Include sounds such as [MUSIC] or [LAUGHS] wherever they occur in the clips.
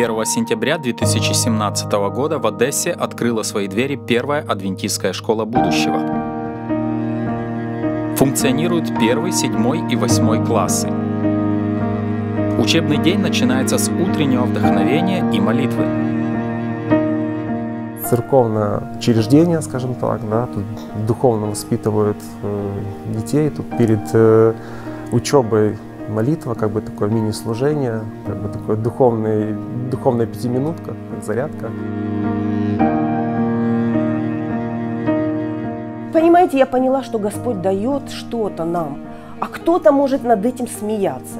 1 сентября 2017 года в Одессе открыла свои двери первая адвентистская школа будущего. Функционируют первый, седьмой и восьмой классы. Учебный день начинается с утреннего вдохновения и молитвы. Церковное учреждение, скажем так, да, тут духовно воспитывают э, детей, тут перед э, учебой молитва, как бы такое мини-служение, как бы такое духовный, духовная пятиминутка, как зарядка. Понимаете, я поняла, что Господь дает что-то нам, а кто-то может над этим смеяться.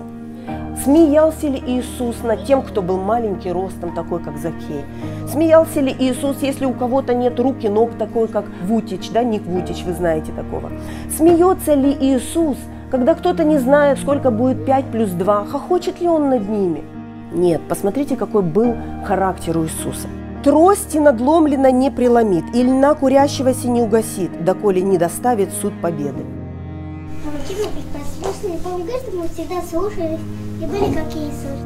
Смеялся ли Иисус над тем, кто был маленький ростом, такой как Закей? Смеялся ли Иисус, если у кого-то нет рук и ног, такой как Вутич, да, Ник Вутич, вы знаете такого? Смеется ли Иисус, когда кто-то не знает, сколько будет 5 плюс 2, хохочет ли он над ними? Нет, посмотрите, какой был характер у Иисуса. Трости надломлено не преломит, и льна курящегося не угасит, доколе не доставит суд победы. Научили послушные, помогать, чтобы мы всегда слушали и были как Иисус.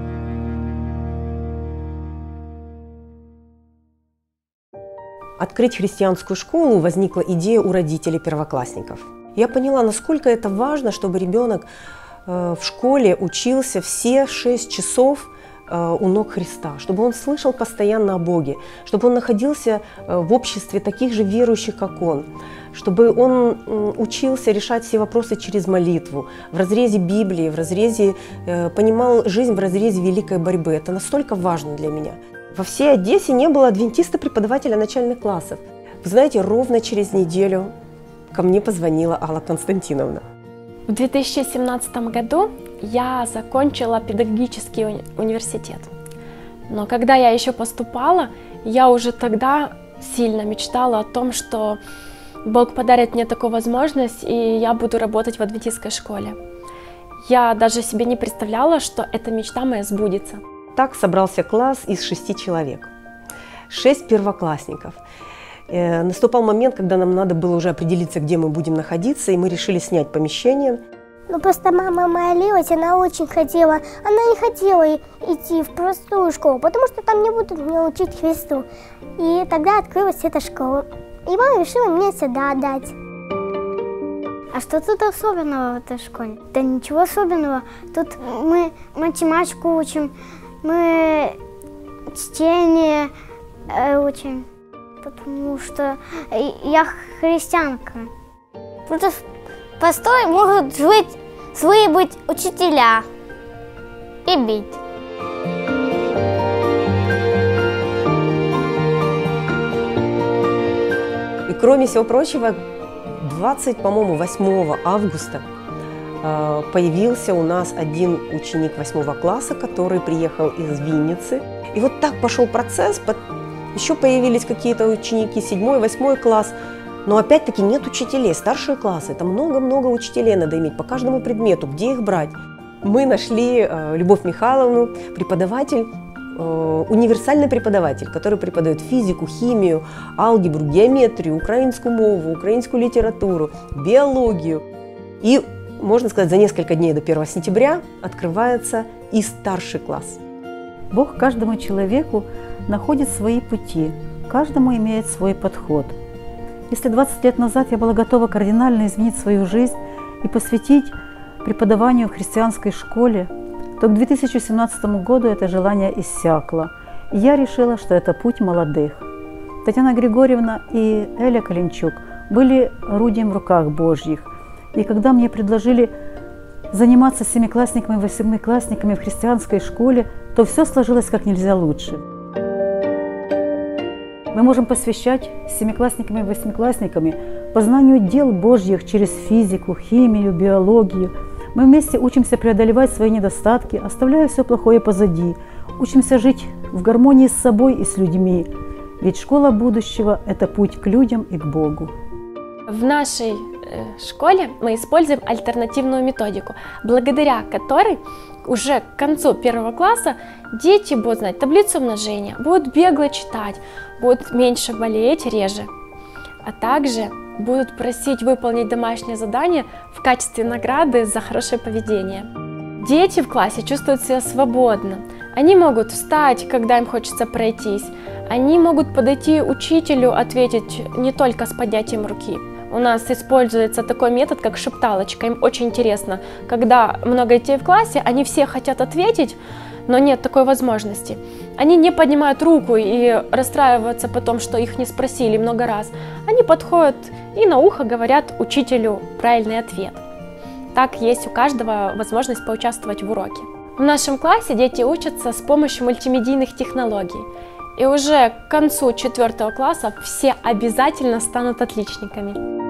Открыть христианскую школу возникла идея у родителей первоклассников. Я поняла, насколько это важно, чтобы ребенок э, в школе учился все шесть часов э, у ног Христа, чтобы он слышал постоянно о Боге, чтобы он находился э, в обществе таких же верующих, как он, чтобы он учился решать все вопросы через молитву, в разрезе Библии, в разрезе, понимал жизнь в разрезе великой борьбы. Это настолько важно для меня. Во всей Одессе не было адвентиста-преподавателя начальных классов. Вы знаете, ровно через неделю ко мне позвонила Алла Константиновна. В 2017 году я закончила педагогический уни университет. Но когда я еще поступала, я уже тогда сильно мечтала о том, что Бог подарит мне такую возможность, и я буду работать в адвентистской школе. Я даже себе не представляла, что эта мечта моя сбудется. Так собрался класс из шести человек. Шесть первоклассников. Э, наступал момент, когда нам надо было уже определиться, где мы будем находиться, и мы решили снять помещение. Ну, просто мама молилась, она очень хотела, она не хотела идти в простую школу, потому что там не будут меня учить Христу. И тогда открылась эта школа. И мама решила меня сюда отдать. А что тут особенного в этой школе? Да ничего особенного. Тут мы математику учим, мы чтение э, учим потому что я христианка. Против постой могут жить свои быть учителя и бить. И кроме всего прочего, 20, по-моему, 8 августа э, появился у нас один ученик 8 класса, который приехал из Винницы. И вот так пошел процесс, еще появились какие-то ученики, седьмой, восьмой класс. Но опять-таки нет учителей, старшие классы. Это много-много учителей надо иметь по каждому предмету. Где их брать? Мы нашли э, Любовь Михайловну, преподаватель, э, универсальный преподаватель, который преподает физику, химию, алгебру, геометрию, украинскую мову, украинскую литературу, биологию. И, можно сказать, за несколько дней до 1 сентября открывается и старший класс. Бог каждому человеку находит свои пути, каждому имеет свой подход. Если 20 лет назад я была готова кардинально изменить свою жизнь и посвятить преподаванию в христианской школе, то к 2017 году это желание иссякло, и я решила, что это путь молодых. Татьяна Григорьевна и Эля Калинчук были орудием в руках Божьих. И когда мне предложили заниматься семиклассниками и восьмиклассниками в христианской школе, то все сложилось как нельзя лучше. Мы можем посвящать семиклассниками и восьмиклассниками познанию дел Божьих через физику, химию, биологию. Мы вместе учимся преодолевать свои недостатки, оставляя все плохое позади, учимся жить в гармонии с собой и с людьми. Ведь школа будущего – это путь к людям и к Богу. В нашей школе мы используем альтернативную методику, благодаря которой уже к концу первого класса дети будут знать таблицу умножения, будут бегло читать, будут меньше болеть, реже, а также будут просить выполнить домашнее задание в качестве награды за хорошее поведение. Дети в классе чувствуют себя свободно, Они могут встать, когда им хочется пройтись. Они могут подойти учителю, ответить не только с поднятием руки. У нас используется такой метод, как шепталочка. Им очень интересно, когда много детей в классе, они все хотят ответить, но нет такой возможности. Они не поднимают руку и расстраиваются потом, что их не спросили много раз. Они подходят и на ухо говорят учителю правильный ответ. Так есть у каждого возможность поучаствовать в уроке. В нашем классе дети учатся с помощью мультимедийных технологий. И уже к концу четвертого класса все обязательно станут отличниками.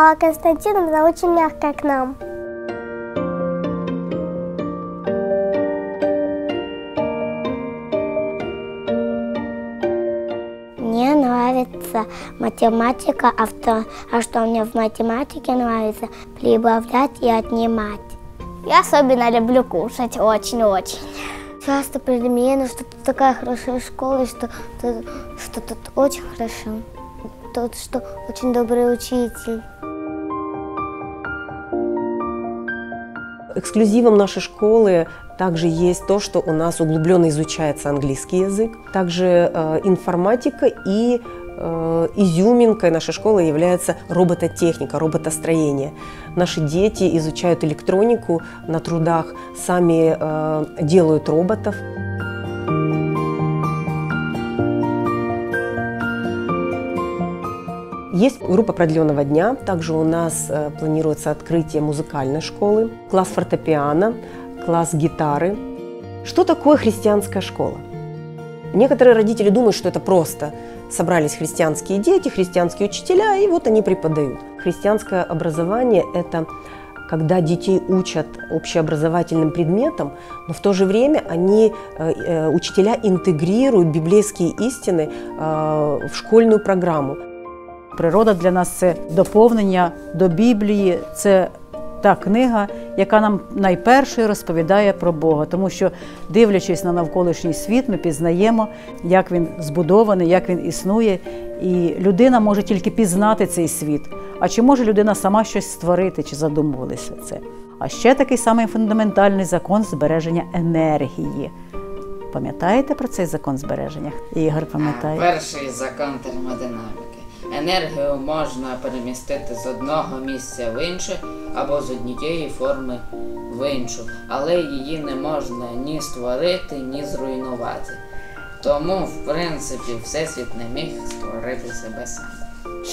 Алла Константиновна очень мягкая к нам. Мне нравится математика, а, что, а что мне в математике нравится? Прибавлять и отнимать. Я особенно люблю кушать, очень-очень. Часто перемены, что тут такая хорошая школа, что, тут, что тут очень хорошо. Тут что очень добрый учитель. Эксклюзивом нашей школы также есть то, что у нас углубленно изучается английский язык, также э, информатика и э, изюминкой нашей школы является робототехника, роботостроение. Наши дети изучают электронику на трудах, сами э, делают роботов. Есть группа продленного дня. Также у нас э, планируется открытие музыкальной школы, класс фортепиано, класс гитары. Что такое христианская школа? Некоторые родители думают, что это просто собрались христианские дети, христианские учителя, и вот они преподают. Христианское образование – это когда детей учат общеобразовательным предметам, но в то же время они, э, э, учителя интегрируют библейские истины в школьную программу. Природа для нас це доповнення до Біблії, це та книга, яка нам найперше розповідає про Бога, тому що, дивлячись на навколишній світ, ми пізнаємо, як він збудований, як він існує, і людина може тільки пізнати цей світ. А чи може людина сама щось створити, чи задумувалися це? А ще такий самий фундаментальний закон збереження енергії. Пам'ятаєте про цей закон збереження? Ігор пам'ятає? Перший закон термодинаміки. Енергію можна перемістити з одного місця в інше або з однієї форми в іншу, але її не можна ні створити, ні зруйнувати. Тому, в принципі, Всесвіт не міг створити себе сам.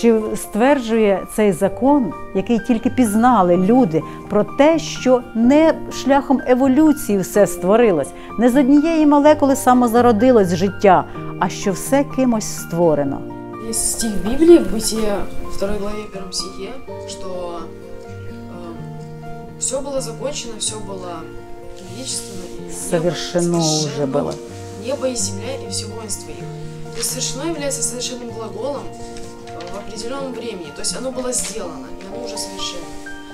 Чи стверджує цей закон, який тільки пізнали люди, про те, що не шляхом еволюції все створилось, не з однієї молекули самозародилось життя, а що все кимось створено? Есть стих Библии в Бытие 2 главе 1 стихе, что э, все было закончено, все было величественно. И Совершено уже было. Небо и земля и все воинство их. То есть совершено является совершенным глаголом в определенном времени. То есть оно было сделано, и оно уже совершенно.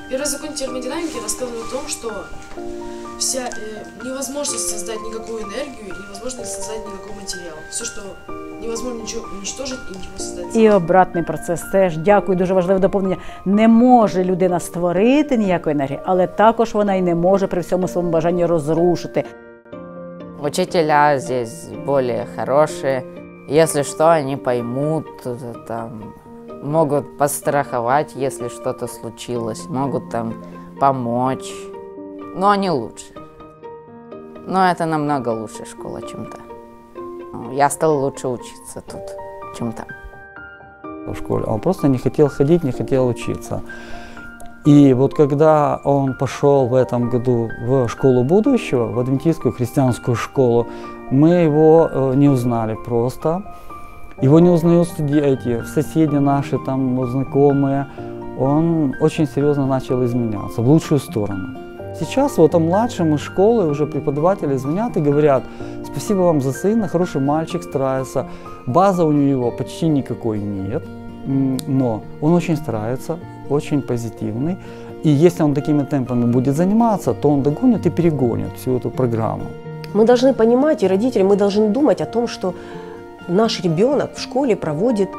Первый закон термодинамики рассказывает о том, что вся э, невозможность создать никакую энергию невозможность создать никакой материал. Все, что невозможно нічого уничтожити і нічого создати. І обратний процес теж дякую, дуже важливе доповнення. Не може людина створити ніякої енергії, але також вона і не може при всьому своєму бажанні розрушити. Учителя здесь более хорошие. Если что, они поймут, там, могут постраховать, если что-то случилось, могут там помочь. Но они лучше. Но это намного лучше школа, чем та. Я стал лучше учиться тут, чем там. В школе. Он просто не хотел ходить, не хотел учиться. И вот когда он пошел в этом году в школу будущего, в адвентистскую христианскую школу, мы его э, не узнали просто. Его не узнают эти соседи наши, там знакомые. Он очень серьезно начал изменяться в лучшую сторону. Сейчас вот там младшим из школы уже преподаватели звонят и говорят, спасибо вам за сына, хороший мальчик, старается. База у него почти никакой нет, но он очень старается, очень позитивный. И если он такими темпами будет заниматься, то он догонит и перегонит всю эту программу. Мы должны понимать, и родители, мы должны думать о том, что наш ребенок в школе проводит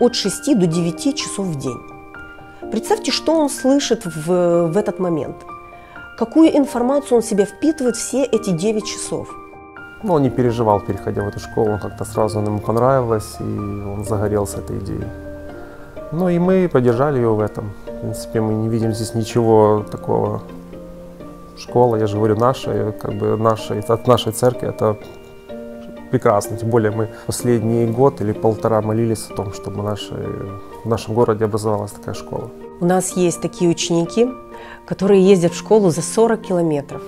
от 6 до 9 часов в день. Представьте, что он слышит в, в этот момент. Какую информацию он себя впитывает все эти 9 часов. Ну, он не переживал, переходя в эту школу, как-то сразу ему понравилось, и он загорелся этой идеей. Ну и мы поддержали его в этом. В принципе, мы не видим здесь ничего такого. Школа, я же говорю, наша, как бы наша, от нашей церкви это прекрасно. Тем более мы последний год или полтора молились о том, чтобы наши, в нашем городе образовалась такая школа. У нас есть такие ученики, которые ездят в школу за 40 километров.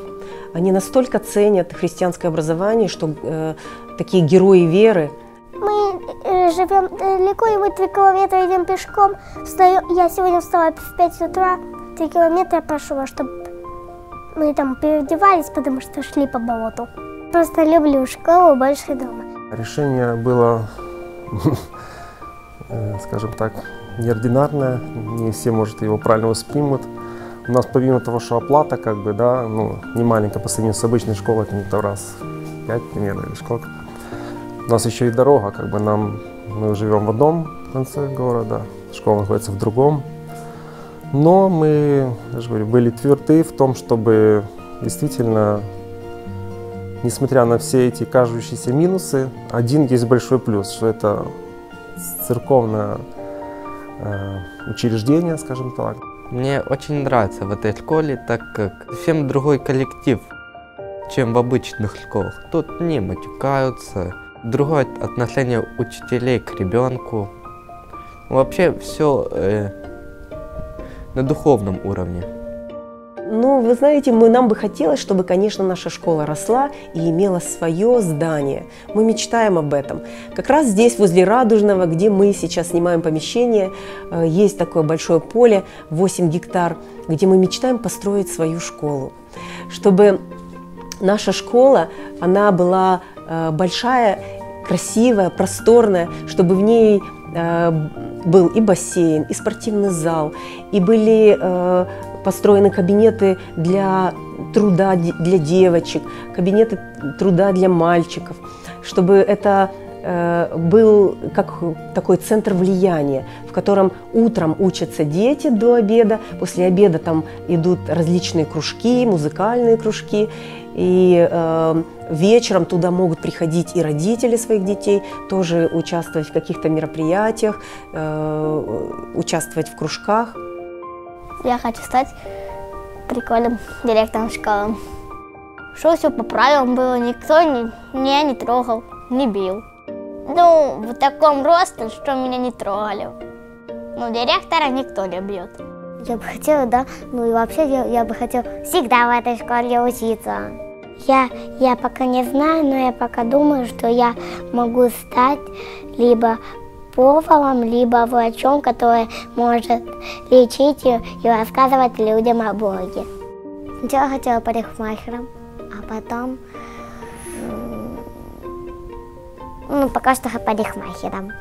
Они настолько ценят христианское образование, что э, такие герои веры. Мы э, живем далеко, и мы три километра идем пешком. Встаю, я сегодня встала в 5 утра, три километра прошла, чтобы мы там переодевались, потому что шли по болоту. Просто люблю школу больше дома. Решение было, [LAUGHS] э, скажем так, неординарное. Не все, может, его правильно воспримут. У нас помимо того, что оплата, как бы, да, ну, не маленькая по сравнению с обычной школой, не раз пять примерно или сколько. У нас еще и дорога, как бы нам, мы живем в одном конце города, школа находится в другом. Но мы, я же говорю, были тверды в том, чтобы действительно, несмотря на все эти кажущиеся минусы, один есть большой плюс, что это церковное э, учреждение, скажем так. Мне очень нравится в этой школе, так как совсем другой коллектив, чем в обычных школах. Тут не матюкаются, другое отношение учителей к ребенку. Вообще все э, на духовном уровне. Ну, вы знаете, мы, нам бы хотелось, чтобы, конечно, наша школа росла и имела свое здание. Мы мечтаем об этом. Как раз здесь, возле Радужного, где мы сейчас снимаем помещение, э, есть такое большое поле, 8 гектар, где мы мечтаем построить свою школу. Чтобы наша школа, она была э, большая, красивая, просторная, чтобы в ней э, был и бассейн, и спортивный зал, и были построены кабинеты для труда для девочек, кабинеты труда для мальчиков, чтобы это э, был как такой центр влияния, в котором утром учатся дети до обеда, после обеда там идут различные кружки, музыкальные кружки, и э, вечером туда могут приходить и родители своих детей, тоже участвовать в каких-то мероприятиях, э, участвовать в кружках. Я хочу стать прикольным директором школы. Что все по правилам было, никто не, меня не трогал, не бил. Ну, в таком росте, что меня не трогали. Ну, директора никто не бьет. Я бы хотела, да, ну и вообще я, я бы хотела всегда в этой школе учиться. Я, я пока не знаю, но я пока думаю, что я могу стать либо поваром, либо врачом, который может лечить и, и рассказывать людям о Боге. Сначала хотела парикмахером, а потом ну, пока что парикмахером.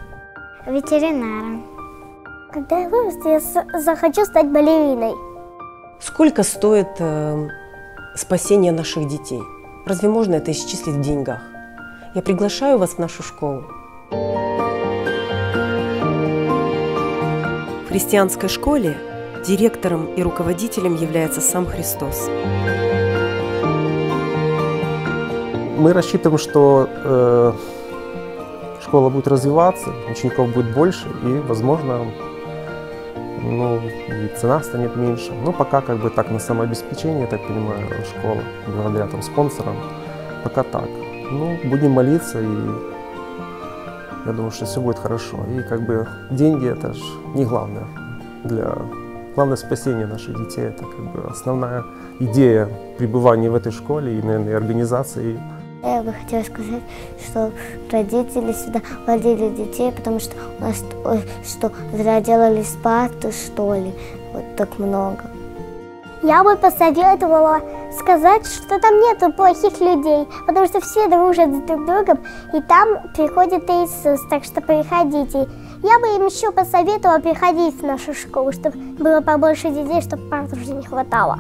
Ветеринаром. Когда я вырасту, я захочу стать балериной. Сколько стоит э, спасение наших детей? Разве можно это исчислить в деньгах? Я приглашаю вас в нашу школу. Христианской школе директором и руководителем является сам Христос. Мы рассчитываем, что э, школа будет развиваться, учеников будет больше и, возможно, ну, и цена станет меньше. Но пока как бы так на самообеспечение, так понимаю, школа, благодаря там спонсорам, пока так. Ну, будем молиться и я думаю, что все будет хорошо. И как бы деньги это же не главное. Для главное спасение наших детей это как бы основная идея пребывания в этой школе и, наверное, и организации. Я бы хотела сказать, что родители сюда водили детей, потому что у нас что зря делали спарты, что ли, вот так много. Я бы посоветовала сказать, что там нету плохих людей, потому что все дружат с друг другом, и там приходит Иисус, так что приходите. Я бы им еще посоветовала приходить в нашу школу, чтобы было побольше детей, чтобы парт уже не хватало.